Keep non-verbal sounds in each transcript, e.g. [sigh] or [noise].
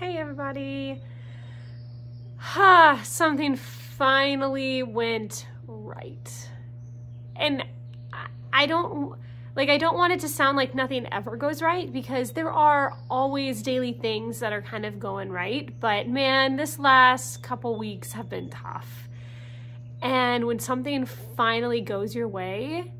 Hey everybody. Ha, something finally went right. And I don't like I don't want it to sound like nothing ever goes right because there are always daily things that are kind of going right, but man, this last couple weeks have been tough. And when something finally goes your way,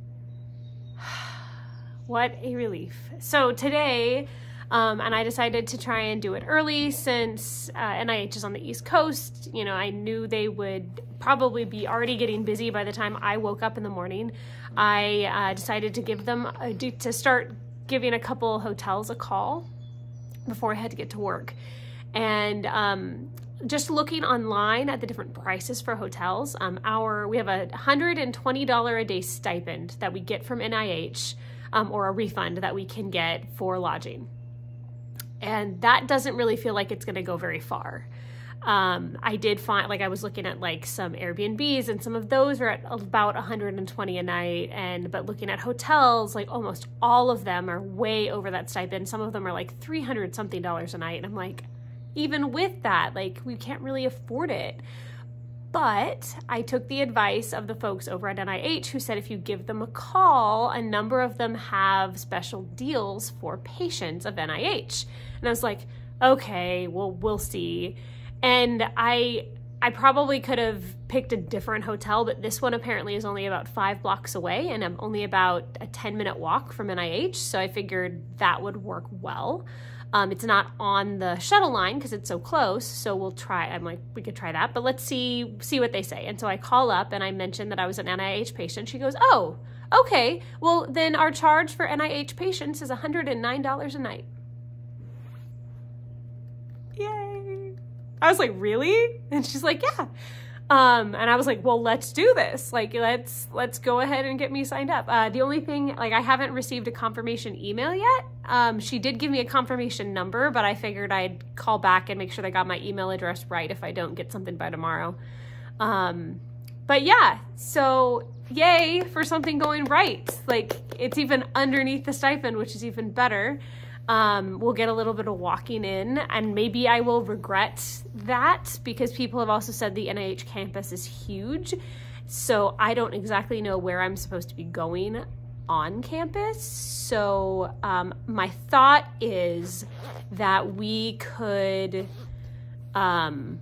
[sighs] what a relief. So today, um, and I decided to try and do it early since uh, NIH is on the East Coast. You know, I knew they would probably be already getting busy by the time I woke up in the morning. I uh, decided to give them, a, to start giving a couple hotels a call before I had to get to work. And um, just looking online at the different prices for hotels, um, our we have a $120 a day stipend that we get from NIH um, or a refund that we can get for lodging and that doesn't really feel like it's going to go very far. Um, I did find like I was looking at like some Airbnbs and some of those are at about 120 a night and but looking at hotels like almost all of them are way over that stipend. Some of them are like 300 something dollars a night and I'm like even with that like we can't really afford it. But I took the advice of the folks over at NIH who said if you give them a call, a number of them have special deals for patients of NIH. And I was like, okay, well, we'll see. And I I probably could have picked a different hotel, but this one apparently is only about five blocks away and I'm only about a 10 minute walk from NIH. So I figured that would work well. Um, it's not on the shuttle line because it's so close. So we'll try. I'm like, we could try that, but let's see see what they say. And so I call up and I mentioned that I was an NIH patient. She goes, "Oh, okay. Well, then our charge for NIH patients is $109 a night." Yay! I was like, "Really?" And she's like, "Yeah." Um, and I was like, well, let's do this. Like, let's, let's go ahead and get me signed up. Uh, the only thing, like, I haven't received a confirmation email yet. Um, she did give me a confirmation number, but I figured I'd call back and make sure they got my email address right if I don't get something by tomorrow. Um, but yeah, so yay for something going right. Like, it's even underneath the stipend, which is even better. Um, we'll get a little bit of walking in, and maybe I will regret that because people have also said the NIH campus is huge. So I don't exactly know where I'm supposed to be going on campus. So um, my thought is that we could. Um,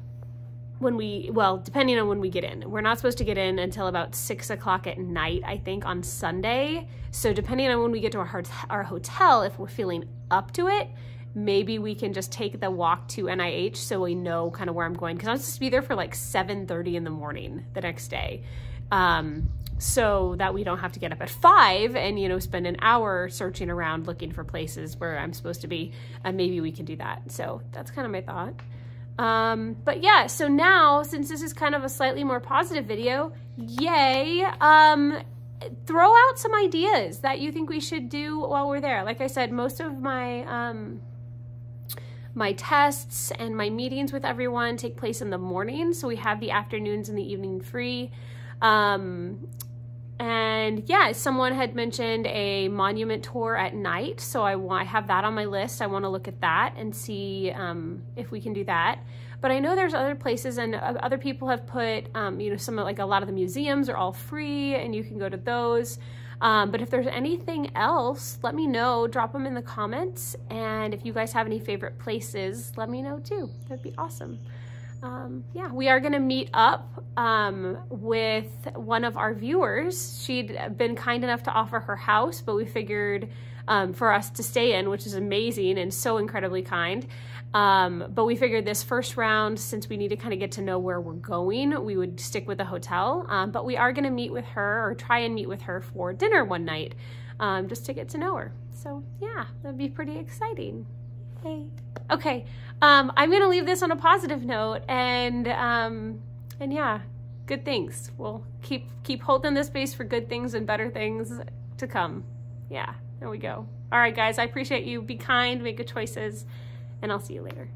when we well depending on when we get in. We're not supposed to get in until about six o'clock at night i think on sunday. So depending on when we get to our, our hotel if we're feeling up to it maybe we can just take the walk to nih so we know kind of where i'm going. Because i'm supposed to be there for like 7.30 in the morning the next day. Um, so that we don't have to get up at five and you know spend an hour searching around looking for places where i'm supposed to be and maybe we can do that. So that's kind of my thought um, but yeah, so now, since this is kind of a slightly more positive video, yay, um, throw out some ideas that you think we should do while we're there. Like I said, most of my, um, my tests and my meetings with everyone take place in the morning, so we have the afternoons and the evening free. Um, and yeah, someone had mentioned a monument tour at night. So I I have that on my list. I want to look at that and see um, if we can do that. But I know there's other places and other people have put, um, you know, some of like a lot of the museums are all free and you can go to those. Um, but if there's anything else, let me know. Drop them in the comments. And if you guys have any favorite places, let me know too. That'd be awesome um, yeah, we are going to meet up um, with one of our viewers. She'd been kind enough to offer her house, but we figured um, for us to stay in, which is amazing and so incredibly kind. Um, but we figured this first round, since we need to kind of get to know where we're going, we would stick with the hotel. Um, but we are going to meet with her or try and meet with her for dinner one night um, just to get to know her. So, yeah, that'd be pretty exciting. Hey. Okay, um, I'm gonna leave this on a positive note, and um, and yeah, good things. We'll keep keep holding this space for good things and better things to come. Yeah, there we go. All right, guys, I appreciate you. Be kind, make good choices, and I'll see you later.